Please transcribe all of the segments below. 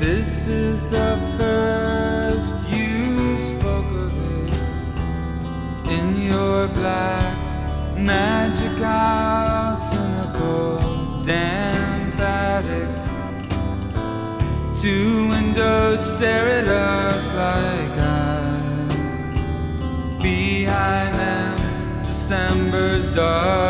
This is the first you spoke of it in your black magic damp attic. Two windows stare at us like eyes. Behind them, December's dark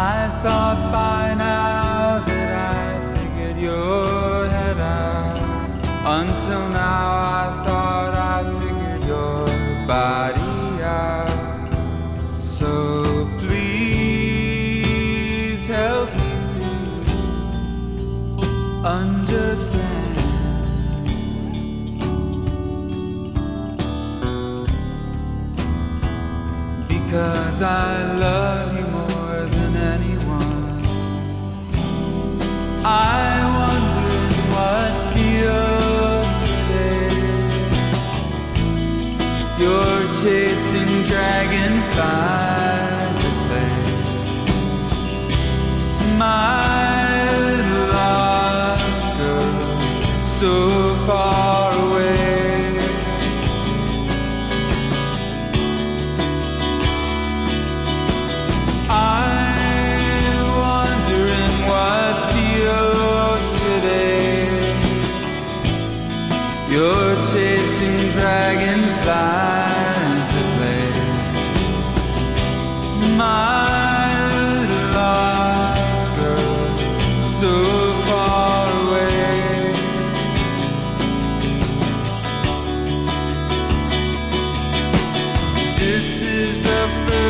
I thought by now that I figured your head out. Until now, I thought I figured your body out. So please help me to understand. Because I love you chasing dragonflies at play. My dragonflies that play. My little so far away. This is the first.